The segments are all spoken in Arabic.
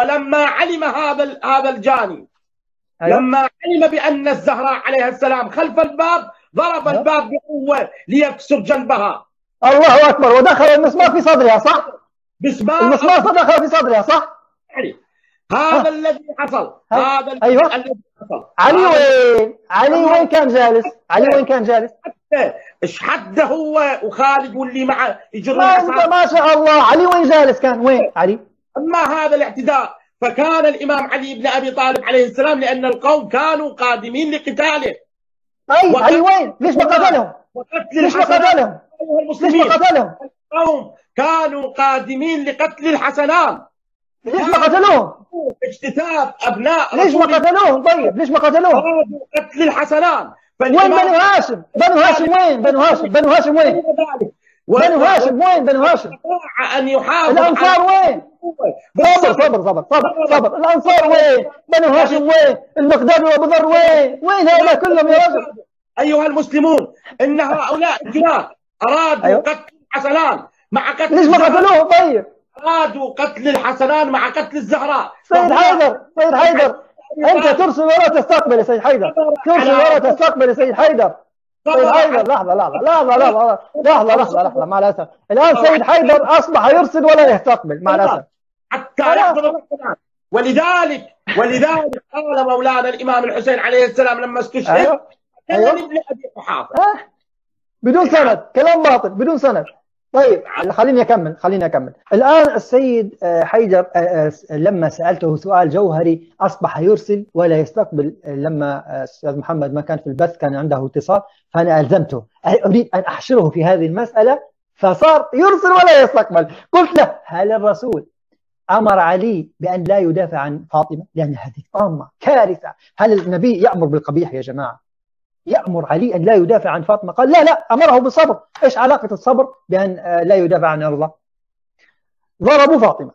ولما علم هذا هذا الجاني أيوة. لما علم بأن الزهراء عليها السلام خلف الباب ضرب أيوة. الباب بقوة ليكسر جنبها الله أكبر ودخل المسمار في صدرها صح؟ مسمار المسمار دخل في صدرها صح؟ يعني هذا الذي حصل هذا أيوة. الذي حصل علي وين؟ علي وين كان جالس؟ علي وين كان جالس؟ إيش حده هو وخالد واللي معه يجرون ما, ما شاء الله علي وين جالس كان؟ وين علي؟ أما هذا الاعتداء فكان الإمام علي بن أبي طالب عليه السلام لأن القوم كانوا قادمين لقتاله أي علي وين؟ ليش ما قتلهم؟ ليش ما قتلهم؟ ليش ما قتلهم؟ القوم كانوا قادمين لقتل الحسنان ليش ما قتلوهم؟ اجتثاث أبناء ليش ما قتلوهم طيب؟ ليش ما قتلوهم؟ قتل الحسنان وين بنو هاشم؟ بنو هاشم وين؟ بنو هاشم بنو هاشم وين؟ بنو هاشم وين بنو هاشم؟ أن يحافظ الأنصار وين؟ صبر صبر صبر صبر صبر الأنصار وين؟ بنو هاشم وين؟ المقداد وأبو ذر وين؟ وين هؤلاء كلهم يا رجل؟ أيها المسلمون إن هؤلاء الجنات أرادوا أيوه؟ قتل الحسنان مع قتل ليش ما قتلوهم طيب؟ أرادوا قتل الحسنان مع قتل الزهراء سيد حيدر سيد حيدر أنت ترسل ولا تستقبل يا سيد حيدر ترسل ولا تستقبل يا سيد حيدر سيد حيدر لحظة لحظة لحظة لحظة لحظة لحظة لحظة مع الأسف. الآن سيد حيدر أصبح يرسل ولا يستقبل مع الأسف. حتى ولذلك ولذلك قال مولانا الإمام الحسين عليه السلام لما استشهد أيوه. أيوه. ابن أبي قحافة بدون سند كلام باطل بدون سند. طيب خليني أكمل خليني أكمل. الآن السيد آه، حيدر آه، آه، لما سألته سؤال جوهري أصبح يرسل ولا يستقبل لما أستاذ محمد ما كان في البث كان عنده اتصال فأنا ألزمته. أريد أن أحشره في هذه المسألة فصار يرسل ولا يستقبل. قلت له هل الرسول أمر علي بأن لا يدافع عن فاطمة؟ لأن هذه طامة كارثة. هل النبي يأمر بالقبيح يا جماعة؟ يأمر علي أن لا يدافع عن فاطمة. قال لا لا أمره بالصبر. إيش علاقة الصبر بأن آه، لا يدافع عن الله؟ ضربوا فاطمة.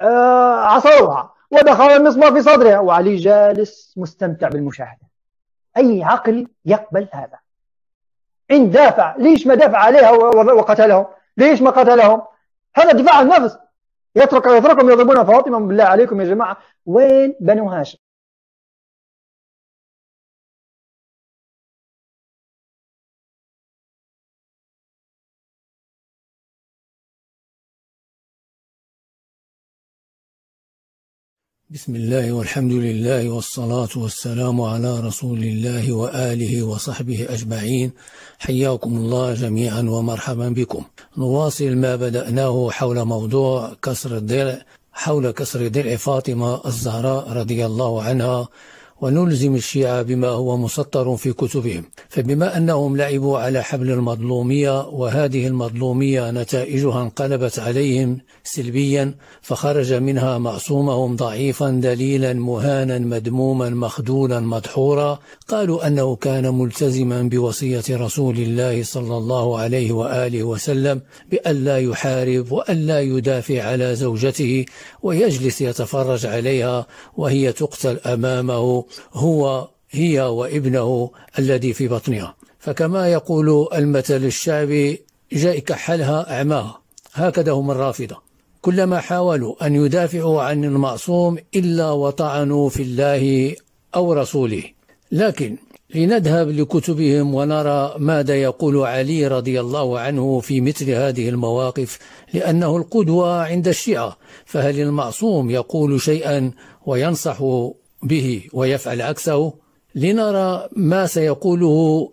آه، عصوها ودخل المسمار في صدرها وعلي جالس مستمتع بالمشاهدة. أي عقل يقبل هذا؟ إن دافع ليش ما دافع عليها وقتلهم؟ ليش ما قتلهم؟ هذا دفاع النفس. يترك يتركهم يضربون فاطمة. بالله عليكم يا جماعة. وين بنو هاشم؟ بسم الله والحمد لله والصلاة والسلام على رسول الله وآله وصحبه أجمعين حياكم الله جميعا ومرحبا بكم نواصل ما بدأناه حول موضوع كسر الدرع حول كسر درع فاطمة الزهراء رضي الله عنها ونلزم الشيعة بما هو مسطر في كتبهم. فبما أنهم لعبوا على حبل المظلومية وهذه المظلومية نتائجها انقلبت عليهم سلبيا فخرج منها معصومهم ضعيفا دليلا مهانا مدموما مخذولا مدحورا. قالوا أنه كان ملتزما بوصية رسول الله صلى الله عليه وآله وسلم بأن لا يحارب وأن لا يدافع على زوجته ويجلس يتفرج عليها وهي تقتل أمامه هو هي وابنه الذي في بطنها. فكما يقول المثل الشعبي جاء كحلها أعماها. هكذا هم الرافضة. كلما حاولوا أن يدافعوا عن المعصوم إلا وطعنوا في الله أو رسوله. لكن لنذهب لكتبهم ونرى ماذا يقول علي رضي الله عنه في مثل هذه المواقف لأنه القدوة عند الشيعة. فهل المعصوم يقول شيئا وينصح به ويفعل عكسه لنرى ما سيقوله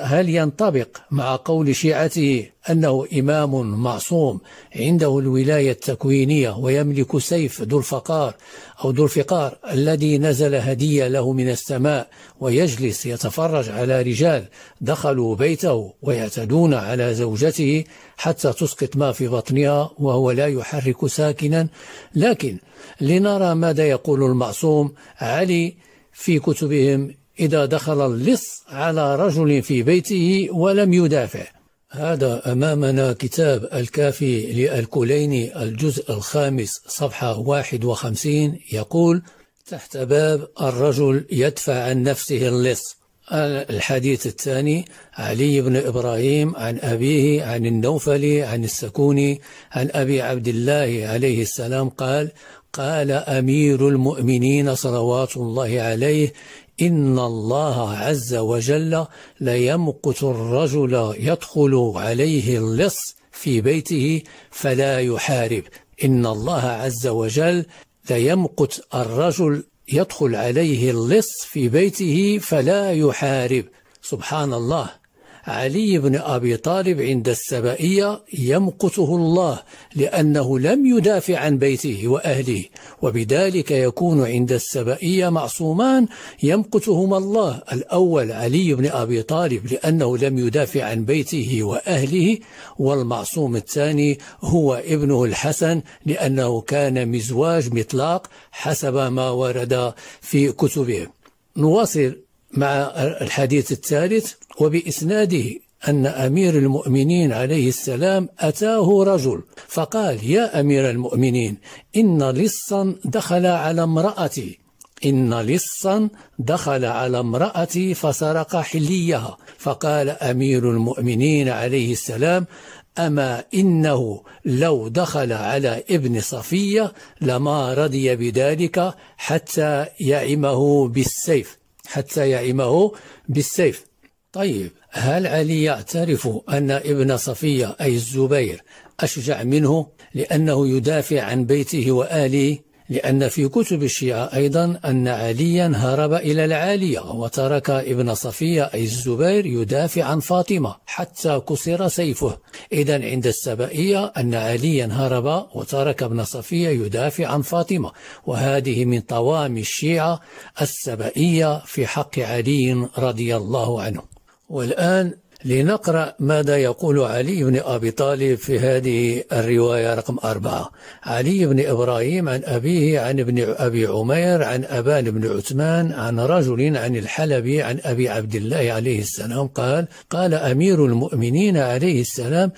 هل ينطبق مع قول شيعته أنه إمام معصوم عنده الولاية التكوينية ويملك سيف ذو الفقار أو ذو الفقار الذي نزل هدية له من السماء ويجلس يتفرج على رجال دخلوا بيته ويعتدون على زوجته حتى تسقط ما في بطنها وهو لا يحرك ساكنا. لكن لنرى ماذا يقول المعصوم علي في كتبهم إذا دخل اللص على رجل في بيته ولم يدافع. هذا أمامنا كتاب الكافي للكليني الجزء الخامس صفحة 51 يقول تحت باب الرجل يدفع عن نفسه اللص. الحديث الثاني علي بن إبراهيم عن أبيه عن النوفلي عن السكوني عن أبي عبد الله عليه السلام قال قال أمير المؤمنين صلوات الله عليه إن الله عز وجل ليمقت الرجل يدخل عليه اللص في بيته فلا يحارب. إن الله عز وجل ليمقت الرجل يدخل عليه اللص في بيته فلا يحارب. سبحان الله. علي بن أبي طالب عند السبائية يمقته الله لأنه لم يدافع عن بيته وأهله وبذلك يكون عند السبائية معصومان يمقتهما الله. الأول علي بن أبي طالب لأنه لم يدافع عن بيته وأهله والمعصوم الثاني هو ابنه الحسن لأنه كان مزواج مطلاق حسب ما ورد في كتبه. نواصل مع الحديث الثالث وبإسناده أن أمير المؤمنين عليه السلام أتاه رجل فقال يا أمير المؤمنين إن لصا دخل على امرأتي إن لصا دخل على امرأتي فسرق حليها. فقال أمير المؤمنين عليه السلام أما إنه لو دخل على ابن صفية لما رضي بذلك حتى يعمه بالسيف. حتى يعمه بالسيف. طيب هل علي يعترف أن ابن صفية أي الزبير أشجع منه لأنه يدافع عن بيته وآله؟ لأن في كتب الشيعة أيضا أن عليا هرب إلى العالية وترك ابن صفية أي الزبير يدافع عن فاطمة حتى كسر سيفه. إذا عند السبائية أن عليا هرب وترك ابن صفية يدافع عن فاطمة. وهذه من طوام الشيعة السبائية في حق علي رضي الله عنه. والآن لنقرأ ماذا يقول علي بن أبي طالب في هذه الرواية رقم أربعة. علي بن إبراهيم عن أبيه عن ابن أبي عمير عن أبان بن عثمان عن رجل عن الحلبي عن أبي عبد الله عليه السلام قال قال أمير المؤمنين عليه السلام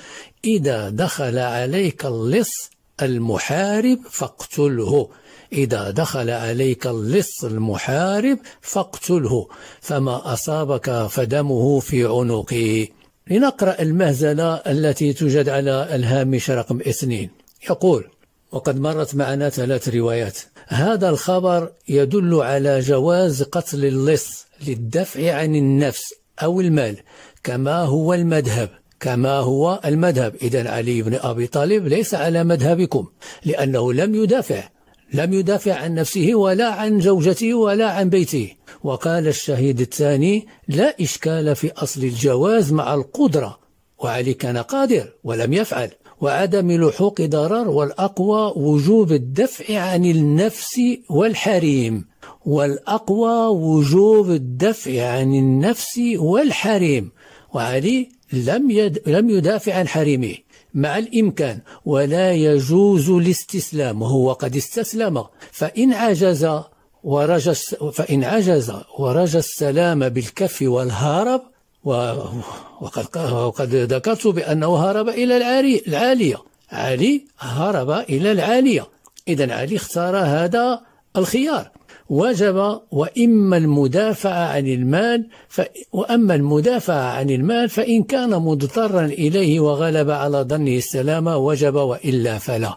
إذا دخل عليك اللص المحارب فاقتله. إذا دخل عليك اللص المحارب فاقتله فما أصابك فدمه في عنقه. لنقرأ المهزلة التي توجد على الهامش رقم اثنين. يقول وقد مرت معنا ثلاث روايات. هذا الخبر يدل على جواز قتل اللص للدفع عن النفس أو المال كما هو المذهب كما هو المذهب. إذا علي بن أبي طالب ليس على مذهبكم لأنه لم يدافع. لم يدافع عن نفسه ولا عن زوجته ولا عن بيته. وقال الشهيد الثاني لا إشكال في أصل الجواز مع القدرة وعلي كان قادر ولم يفعل. وعدم لحوق ضرر والأقوى وجوب الدفع عن النفس والحريم. والأقوى وجوب الدفع عن النفس والحريم. وعلي لم, لم يدافع عن حريمه. مع الإمكان ولا يجوز الاستسلام وهو قد استسلم. فإن عجز ورجى فإن عجز ورجى السلام بالكف والهارب وقد وقد ذكرت بأنه هرب إلى العالية. علي هرب إلى العالية. إذا علي اختار هذا الخيار. وجب وإما المدافع عن المال ف... وأما المدافع عن المال فإن كان مضطرا إليه وغلب على ظنه السلامة وجب وإلا فلا.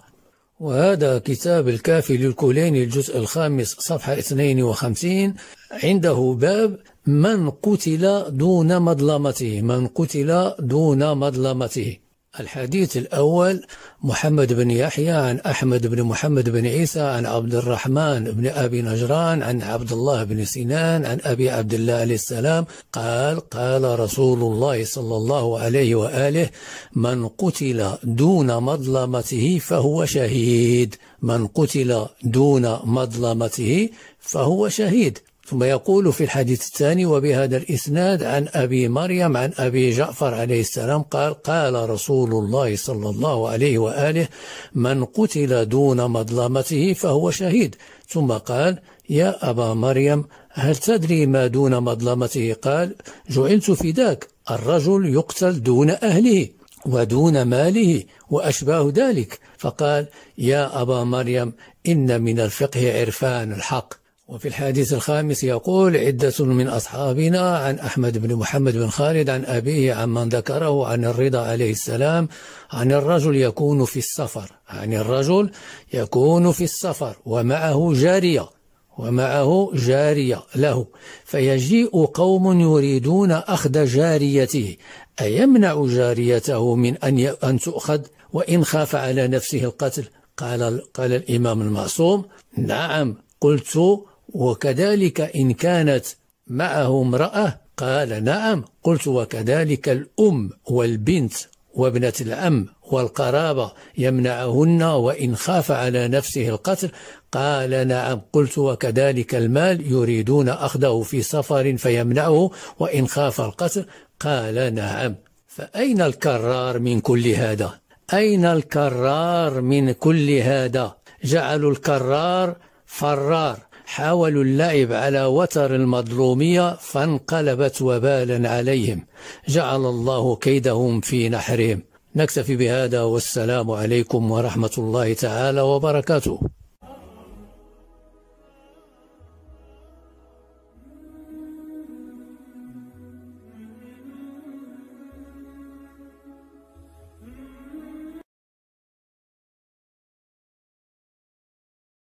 وهذا كتاب الكافي للكولين الجزء الخامس صفحة 52 عنده باب من قتل دون مظلمته من قتل دون مظلمته. الحديث الأول محمد بن يحيى عن أحمد بن محمد بن عيسى عن عبد الرحمن بن أبي نجران عن عبد الله بن سنان عن أبي عبد الله عليه السلام قال قال رسول الله صلى الله عليه وآله من قتل دون مظلمته فهو شهيد. من قتل دون مظلمته فهو شهيد. ثم يقول في الحديث الثاني وبهذا الإسناد عن أبي مريم عن أبي جعفر عليه السلام قال قال رسول الله صلى الله عليه وآله من قتل دون مظلمته فهو شهيد ثم قال يا أبا مريم هل تدري ما دون مظلمته قال جعلت فداك الرجل يقتل دون أهله ودون ماله وأشباه ذلك فقال يا أبا مريم إن من الفقه عرفان الحق وفي الحديث الخامس يقول عدة من أصحابنا عن أحمد بن محمد بن خالد عن أبيه عمن ذكره عن الرضا عليه السلام عن الرجل يكون في السفر عن الرجل يكون في السفر ومعه جارية ومعه جارية له فيجيء قوم يريدون أخذ جاريته أيمنع جاريته من أن أن تؤخذ؟ وإن خاف على نفسه القتل؟ قال قال الإمام المعصوم نعم قلت وكذلك إن كانت معه امرأة قال نعم. قلت وكذلك الأم والبنت وابنة العم والقرابة يمنعهن وإن خاف على نفسه القتل قال نعم. قلت وكذلك المال يريدون أخذه في سفر فيمنعه وإن خاف القتل قال نعم. فأين الكرار من كل هذا؟ أين الكرار من كل هذا؟ جعلوا الكرار فرار. حاولوا اللعب على وتر المظلومية فانقلبت وبالا عليهم. جعل الله كيدهم في نحرهم. نكتفي بهذا والسلام عليكم ورحمة الله تعالى وبركاته.